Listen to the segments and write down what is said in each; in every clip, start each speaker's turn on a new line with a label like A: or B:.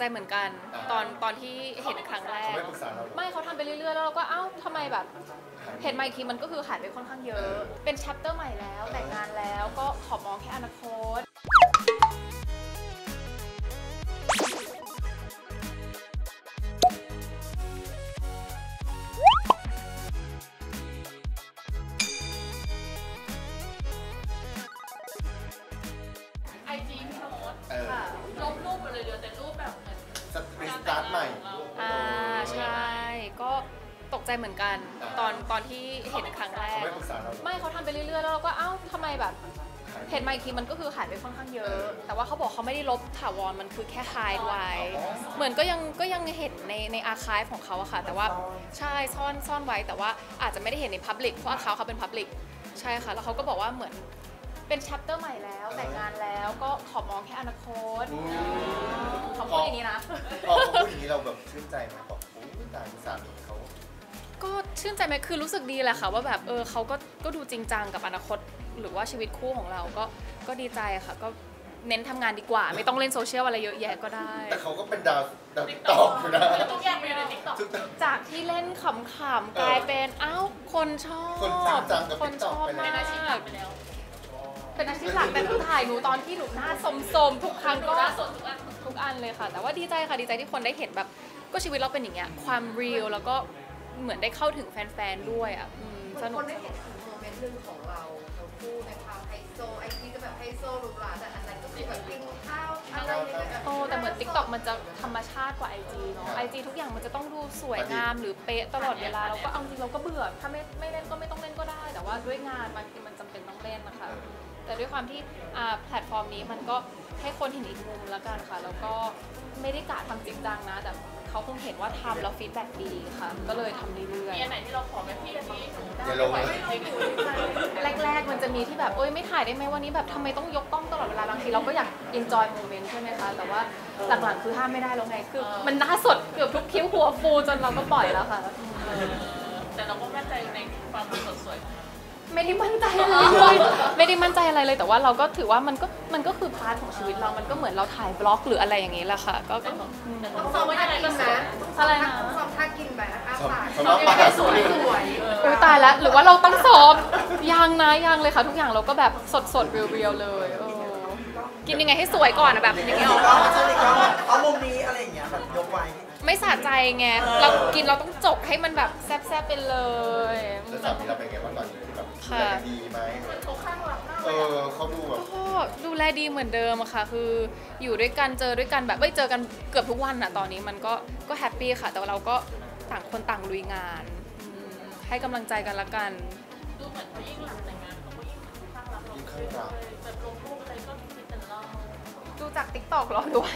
A: ใจเหมือนกัน ตอนตอนที่เห็นครั้งแร
B: เขา
A: ก
B: ไม่ปรึกษาเราหรอ
A: ไม่เขาทำไปเรื่อยๆ แล้วเราก็เอ้าทำไมแบบ เห็นมาอีกทีมันก็คือหายไปค่อนข้างเยอะ เป็นชัปเตอร์ใหม่แล้ว แต่งงานแล้วก็ขอมองแค่อนาคต
C: IG พี่โน้ต
B: เออ
A: ค่ะ
C: ลบรูปไปเลยเหลือแต่รูปแบบ เหมือน
B: สรีสตาร์ทใหม่
A: อ่าใช่ ก็ตกใจเหมือนกัน ตอนตอนที่เห็นครั้งแรก
B: เขาไม่ปรึกษาเราหรอ
A: ไม่เขาทำไปเรื่อยๆ แล้วเราก็เอ้าทำไมแบบ เห็นมาอีกทีมันก็คือหายไปค่อนข้างเยอะ แต่ว่าเขาบอกเขาไม่ได้ลบถาวรมันคือแค่ไฮไว้ เหมือนก็ยังก็ยังเห็นในใน archive ของเขาอะค่ะ แต่ว่าใช่ซ่อนซ่อนไว้ แต่ว่าอาจจะไม่ได้เห็นใน public เพราะเขาเขาเป็น publicใช่ค่ะ แล้วเขาก็บอกว่าเหมือนเป็น chapter ใหม่แล้วแต่งงานแล้วก็ขอมองแค่อนาคต
B: อืม
A: เขาพูด อย่างนี้นะ
B: พอเขาพูดอย่างนี้เราแบบชื่นใจไหมบอกโอ้ยตายสามีเขา
A: ก็ชื่นใจไหมคือรู้สึกดีแหละค่ะ ว่าแบบเออเขาก็ก็ดูจริงจังกับอนาคต หรือว่าชีวิตคู่ของเราก็ก็ดีใจค่ะ ก็เน้นทำงานดีกว่า ไม่ต้องเล่นโซเชียลอะไรเยอะแยะก็ได้
B: แต่เขาก็เป็นดาวดาว TikTok อยู่นะ
C: ทุกอย่างมีใน TikTok
B: ทุกอย่าง
A: จากที่เล่นขำๆกลายเป็นอ้าวคนชอบ
B: คนจริงจังกับ
A: คนชอบ
B: TikTok ไป
A: มา
B: แล้ว
C: เป็นอาชีพหลั
A: ก
C: ไปแล้ว
A: เป็นอาชีพหลักแต่คือถ่ายหนูตอนที่หนูหน้าสดๆทุกครั้ง
C: ดู
A: ก็
C: ล่าสุดทุกอัน
A: ทุกอันเลยค่ะ แต่ว่าดีใจค่ะดีใจที่คนได้เห็นแบบ ก็ชีวิตเราเป็นอย่างเงี้ยความ real แล้วก็เหมือนได้เข้าถึงแฟนๆด้วยอะอืมสนุกค
D: นได้เห็นอีก moment หนึ่งของเราทั้งคู่ในความไฮโซ IG จะแบบไฮโซหรูหราแต่อันนั้นก็คือแบบกินข้าวอะไรอย่างเงี้ย
A: โอ้แต่เหมือน TikTok มันจะธรรมชาติกว่า IG เนาะ IG ทุกอย่างมันจะต้องดูสวยงามหรือเป๊ะตลอดเวลาเราก็เอาจริงเราก็เบื่อถ้าไม่ไม่เล่นก็ไม่ต้องเล่นก็ได้ แต่ว่าด้วยงานบางทีมันจำเป็นต้องเล่นนะคะ แต่ด้วยความที่อ่าแพลตฟอร์มนี้มันก็ให้คนเห็นอีกมุมแล้วกันค่ะ แล้วก็ไม่ได้กะทำจริงจังนะ แต่เขาคงเห็นว่าทำแล้ว feedback ดีค่ะ ก็เลยทำเรื่อย
C: มีอันไหนที่เราขอไหมพี่อันนี้หนูได้
B: อย่าลง
C: ไหว
B: เลย
C: ไม่ถูก
A: ๆแรก ๆ มันจะมีที่แบบเอ้ยไม่ถ่ายได้ไหมวันนี้แบบทำไมต้องยกกล้องตลอดเวลาบางทีเราก็อยาก enjoy moment ใช่ไหมคะ แต่ว่าหลังๆคือห้ามไม่ได้แล้วไง คือ มันหน้าสดเกือบทุกคลิปหัวฟูจนเราก็ปล่อยแล้วค่ะ
C: เออแต่เราก็มั่นใจในความสดสวย
A: ไม่ได้มั่นใจอะไรเลยไม่ได้มั่นใจอะไรเลยแต่ว่าเราก็ถือว่ามันก็มันก็คือ part ของชีวิตเรา มันก็เหมือนเราถ่าย vlog หรืออะไรอย่างนี้แหละค่ะ ก็ก็อืม
D: ต้องซ้อมท่ากินไหม
A: อะไรนะ
D: ต้องซ้อมท่ากินไหมอ้าปาก
B: เขามาปาก
D: สวยสวย
A: อุ้ยตายแล้วหรือว่าเราต้องซ้อมยังนะยังเลยค่ะ ทุกอย่างเราก็แบบสดสดๆ real ๆเลยเออกินยังไงให้สวยก่อนอะแบบอย่างเงี้ยหรอ
E: ก็ใช่ไหมก็เอามุมนี้อะไรอย่างเงี้ยแบบยกไว้
A: ไม่สะใจไงเรากินเราต้องจกให้มันแบบแซ่บๆไปเลย
B: แล้วสามีเราเป็นไงบ้างตอนนี้คือแบบ ดู
A: ค่ะ
B: แลกันดีไหม
C: เขาคลั่งรักมาก
B: เออเขาดูแบบ
A: ก็ดูแลดีเหมือนเดิมอะค่ะ คืออยู่ด้วยกันเจอด้วยกันแบบไม่เจอกันเกือบทุกวันอะตอนนี้มันก็ก็ happy ค่ะ แต่ว่าเราก็ต่างคนต่างลุยงานอืมให้กำลังใจกันละกัน
C: ดูเหมือนเขายิ่งหลังแต่งงานเขาก็ยิ่งคลั่งรักเรา
B: ยิ่งคลั่งรัก
C: แบบลงรูปอะไรก็คิดแต่เรา
A: ดูจาก TikTok หรอด้วย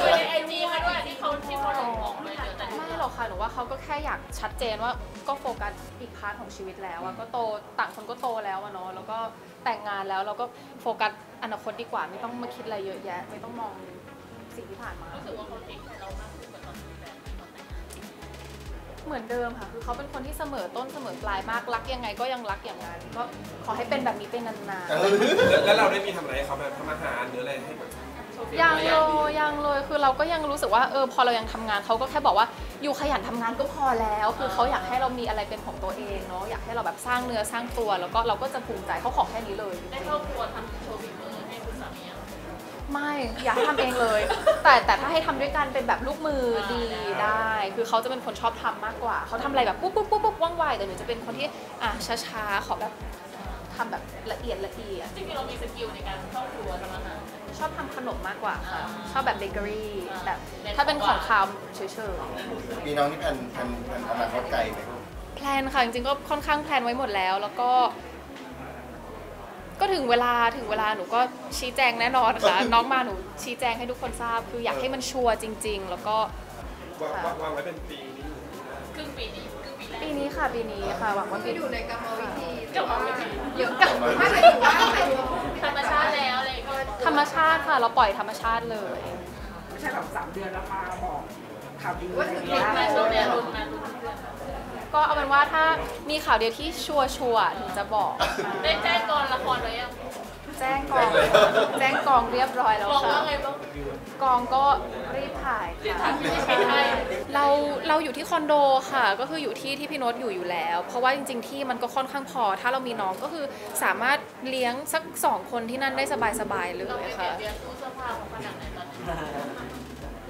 C: ดูใน IG เขาด้วยที่เขาที่เขาลงออกไปเยอะแต่
A: ไม่ห รอกค่ะหนูว่าเขาก็แค่อยากชัดเจนว่าก็โฟกัสอีก part ของชีวิตแล้วอะก็โตต่างคนก็โตแล้วอะเนาะแล้วก็แต่งงานแล้วเราก็โฟกัสอนาคตดีกว่า ไม่ต้องมาคิดอะไรเยอะแยะ ไม่ต้องมองสิ่งที่ผ่านมา
C: รู้สึกว่าเขา take care เรามากขึ้นกว่าตอนที่แบบตอนแต่งงาน
A: เหมือนเดิมค่ะ คือเขาเป็นคนที่เสมอต้นเสมอปลายมากรักยังไงก็ยังรักอย่างนั้นก็ขอให้เป็นแบบนี้เป็นนาน
B: เออ
F: แล้วเราได้มีทำอะไรให้เขาแบบทำอาหารหรืออะไรให้แบบ
A: ๆ ยังเลยยังเลยคือเราก็ยังรู้สึกว่าเออพอเรายังทำงานเขาก็แค่บอกว่าอยู่ขยันทำงานก็พอแล้ว คือเขาอยากให้เรามีอะไรเป็นของตัวเองเนาะอยากให้เราแบบสร้างเนื้อสร้างตัว แล้วก็เราก็จะภูมิใจเขาขอแค่นี้เลยจ
C: ได้
A: ริงๆ
C: เข้าครัวทำโชว์ฝีมือให้คุณสามีอะ
A: ไม่อยากให้ทำเองเลย แต่แต่ถ้าให้ทำด้วยกันเป็นแบบลูกมือดีได้ คือเขาจะเป็นคนชอบทำมากกว่าเขาทำอะไรแบบปุ๊บปุ๊บปุ๊บปุ๊บว่องไวแต่หนูจะเป็นคนที่อะช้าๆขอแบบทำแบบละเอียดละเอียด
C: จริงๆเรามี skill ในการเข้าครัวทำอาหาร
A: ชอบทำขนมมากกว่าค่ะ
C: อ่า
A: ชอบแบบเบเกอรี่
C: อ่า
A: แบบ
C: เน้น
A: ถ้าเป็นของ
C: ของหวาน
A: คาวเฉย
B: มีน้องนี่ plan plan plan อนาคตไกลไหม
A: ๆ plan ค่ะ จริงๆก็ค่อนข้าง plan ไว้หมดแล้ว แล้วก็ ก็ถึงเวลาถึงเวลาหนูก็ชี้แจงแน่นอนค่ะ น้องมาหนูชี้แจงให้ทุกคนทราบ คืออยากให้มัน sure จริง ๆ แล้วก็
F: วางวางวางไว้เป็นปีนี้
C: ครึ่งปีนี้ครึ่งปีแรก
A: ปีนี้ค่ะปีนี้ค่ะหวังว่าปี
D: ที่อยู่ในกรรมวิธี
C: กรรมวิธี
A: เยอะกับ
D: ไม่หมายถึงว่าหมายถึงว่า
C: ธรรมชาติแล้วอะไรอย่างเงี้ย
A: ธรรมชาติค่ะเราปล่อยธรรมชาติเลย
E: ไม่ใช่แบบสามเดือนแล้วมาบอกข่าวดี
D: ว่า
E: อะไร
D: ถึง
E: อย่าง
D: เด็
E: เงี้
D: ก
E: ย
D: มา
C: มา
D: โรง
C: เรี
D: เรี
C: ย
D: ย
C: น
D: น
C: รุ่นมารุ่นเพื่อน
A: ก็เอาเป็นว่าถ้ามีข่าวเดียวที่ชัวร์ชัวร์ถึงจะบอก
C: ได้แจ้งกองละครไว้ยัง
A: แจ้งกอง แจ้งกองเรียบร้อยแล้ว
C: บอก
A: ค่ะ
C: ว่าไงบ้าง
A: กองก็รีบ ถ่ายค่ะ
C: ใช่
A: เราเราอยู่ที่คอนโดค่ะ ก็คืออยู่ที่ที่พี่โน้ตอยู่อยู่แล้ว เพราะว่าจริง ๆ ที่มันก็ค่อนข้างพอ ถ้าเรามีน้องก็คือสามารถเลี้ยงสักสองคนที่นั่นได้สบายๆเล
C: เราไป
A: ย
C: เปลี่ย
A: ค่ะ
C: นเบียร์ตู้เสื้อผ้าของขนาดไหนตอนนี้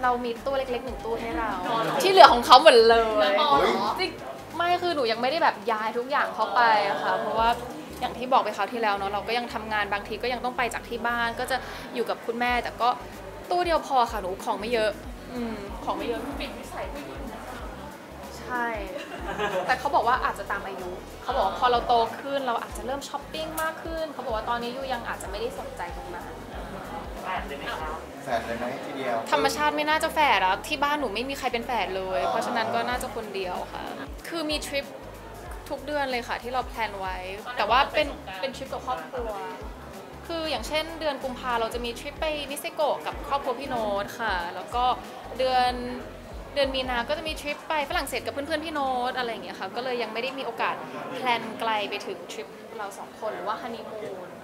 A: เรามีตู้เล็กๆหนึ่งตู้ให้เรา ที่เหลือของเขาหมดเลย
C: แล้วพอเหรอ
A: จริงไม่คือหนูยังไม่ได้แบบย้ายทุกอย่างเข้าไปอะค่ะ เพราะว่าอย่างที่บอกไปคราวที่แล้วเนาะเราก็ยังทำงานบางทีก็ยังต้องไปจากที่บ้าน ก็จะอยู่กับคุณแม่แต่ก็ ตู้เดียวพอค่ะหนูของไม่เยอะ อืมของไม่เยอะ
C: ปิดวิสัยผู้หญิงนะคะ
A: ใช่ แต่เขาบอกว่าอาจจะตามอายุเขาบอกว่าพอเราโตขึ้นเราอาจจะเริ่มช้อปปิ้งมากขึ้นเขาบอกว่าตอนนี้ยูยังอาจจะไม่ได้สนใจตรงนั้น
B: แฝดเลยไหมทีเดียว
A: ธรรมชาติไม่น่าจะแฝดอะที่บ้านหนูไม่มีใครเป็นแฝดเลย
B: อ๋อ
A: เพราะฉะนั้นก็น่าจะคนเดียวค่ะ คือมีทริปทุกเดือนเลยค่ะที่เราแพลนไว้ แต่ว่าเป็นเป็นทริปกับครอบครัว คืออย่างเช่นเดือนกุมภาเราจะมีทริปไปนิเซโกะกับครอบครัวพี่โน้ตค่ะ แล้วก็เดือนเดือนมีนาก็จะมีทริปไปฝรั่งเศสกับเพื่อนๆพี่โน้ตอะไรอย่างเงี้ยค่ะ ก็เลยยังไม่ได้มีโอกาส plan ไกลไปถึงทริปเราสองคนหรือว่าฮันนีมูนอะไร